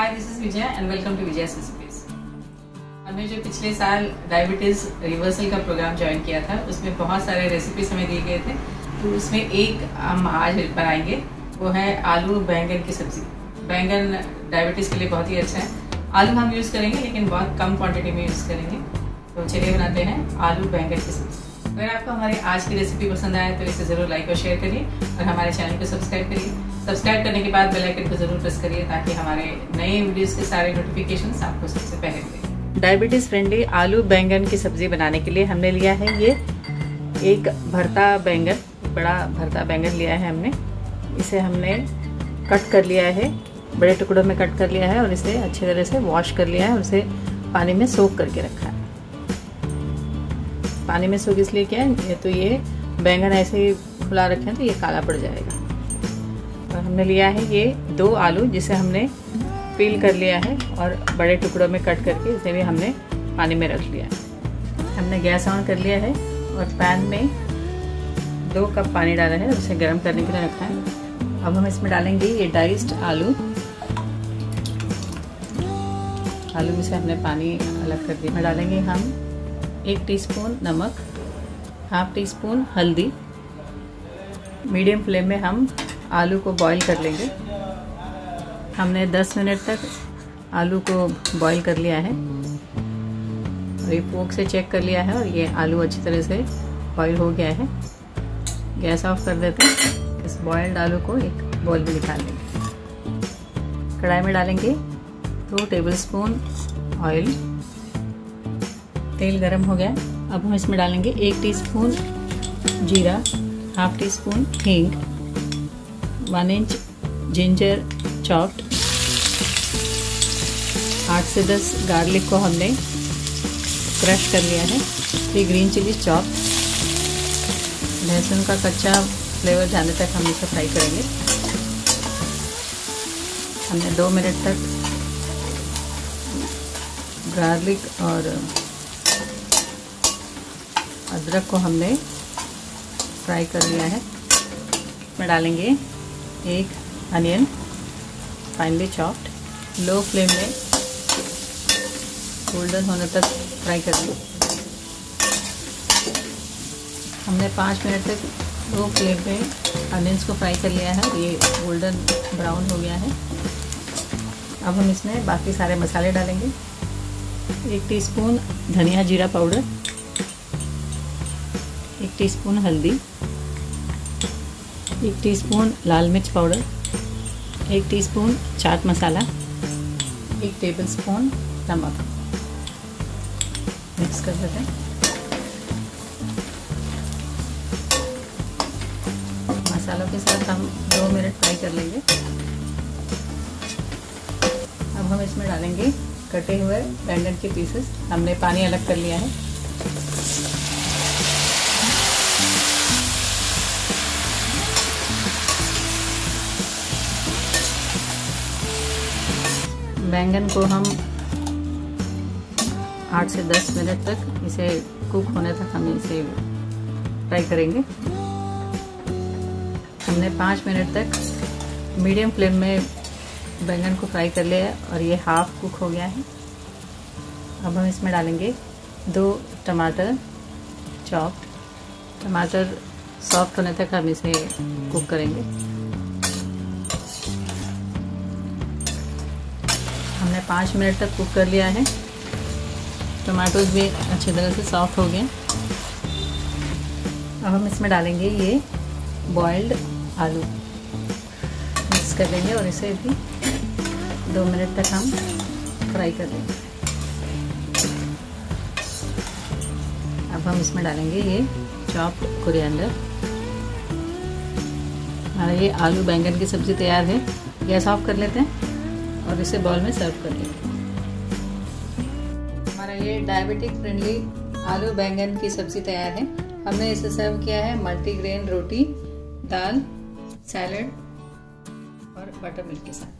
Hi this is Vijay and welcome to Vijay recipes हमने जो पिछले साल डायबिटीज़ रिवर्सल का प्रोग्राम ज्वाइन किया था, उसमें बहुत सारे रेसिपीज़ हमें दिए गए थे। तो उसमें एक हम आज बनाएँगे, वो है आलू बैंगन की सब्ज़ी। बैंगन डायबिटीज़ के लिए बहुत ही अच्छा है। आलू हम यूज़ करेंगे, लेकिन बहुत कम क्वांटिटी में यूज़ करेंगे। तो चलिए बनाते हैं आलू बैंगन की सब्ज़ी। अगर आपको हमारी आज की रेसिपी पसंद आए तो इसे ज़रूर लाइक और शेयर करिए और हमारे चैनल को सब्सक्राइब करिए। सब्सक्राइब करने के बाद बेल आइकन को ज़रूर प्रेस करिए ताकि हमारे नए वीडियोस के सारे नोटिफिकेशन आपको सबसे पहले मिले। डायबिटीज़ फ्रेंडली आलू बैंगन की सब्ज़ी बनाने के लिए हमने लिया है ये एक भरता बैंगन, बड़ा भरता बैंगन लिया है हमने। इसे हमने कट कर लिया है, बड़े टुकड़ों में कट कर लिया है और इसे अच्छी तरह से वॉश कर लिया है और इसे पानी में सोख करके रखा है। पानी में सोख इसलिए किया है? तो ये बैंगन ऐसे ही खुला रखे तो ये काला पड़ जाएगा। और हमने लिया है ये दो आलू जिसे हमने पील कर लिया है और बड़े टुकड़ों में कट करके इसे भी हमने पानी में रख लिया है। हमने गैस ऑन कर लिया है और पैन में दो कप पानी डाला है उसे गर्म करने के लिए रखा है। अब हम इसमें डालेंगे ये डाइस्ड आलू। आलू में से हमने पानी अलग कर दिया। डालेंगे हम एक टीस्पून नमक हाफ़ टी स्पून हल्दी। मीडियम फ्लेम में हम आलू को बॉईल कर लेंगे। हमने 10 मिनट तक आलू को बॉईल कर लिया है। और ये पोक से चेक कर लिया है और ये आलू अच्छी तरह से बॉईल हो गया है। गैस ऑफ़ कर देते हैं। इस बॉइल्ड आलू को एक बॉल में निकाल लेंगे। कढ़ाई में डालेंगे दो टेबल स्पून ऑयल तेल गरम हो गया। अब हम इसमें डालेंगे एक टीस्पून जीरा, हाफ़ टी स्पून हींग, वन इंच जिंजर चॉप्ड, आठ से दस गार्लिक को हमने क्रश कर लिया है। Three green chilli chop. लहसुन का कच्चा फ्लेवर जाने तक हम इसे फ्राई करेंगे। हमने दो मिनट तक गार्लिक और अदरक को हमने फ्राई कर लिया है। इसमें डालेंगे एक onion finely chopped low flame में गोल्डन होने तक फ्राई कर लिया हमने पाँच मिनट तक लो फ्लेम पे अनियंस को फ्राई कर लिया है। ये गोल्डन ब्राउन हो गया है। अब हम इसमें बाकी सारे मसाले डालेंगे। एक टीस्पून धनिया जीरा पाउडर। टीस्पून हल्दी एक टीस्पून लाल मिर्च पाउडर एक टीस्पून चाट मसाला, एक टेबल स्पून नमक। मिक्स कर देते हैं। मसालों के साथ हम दो मिनट फ्राई कर लेंगे। अब हम इसमें डालेंगे कटे हुए बैंगन के पीसेस हमने पानी अलग कर लिया है। बैंगन को हम आठ से दस मिनट तक इसे कुक होने तक हम इसे फ्राई करेंगे। हमने पाँच मिनट तक मीडियम फ्लेम में बैंगन को फ्राई कर लिया है और ये हाफ़ कुक हो गया है। अब हम इसमें डालेंगे दो टमाटर चॉप टमाटर सॉफ्ट होने तक हम इसे कुक करेंगे। पाँच मिनट तक कुक कर लिया है। टमाटोज भी अच्छी तरह से सॉफ्ट हो गए। अब हम इसमें डालेंगे ये बॉइल्ड आलू। मिक्स कर देंगे और इसे भी दो मिनट तक हम फ्राई कर लेंगे। अब हम इसमें डालेंगे ये चॉप्ड कोरिएंडर। हमारा ये आलू बैंगन की सब्ज़ी तैयार है। गैस ऑफ़ कर लेते हैं। और इसे बॉल में सर्व कर लेंगे हमारा ये डायबिटिक फ्रेंडली आलू बैंगन की सब्ज़ी तैयार है। हमने इसे सर्व किया है मल्टीग्रेन रोटी दाल सैलड और बटर मिल्क के साथ।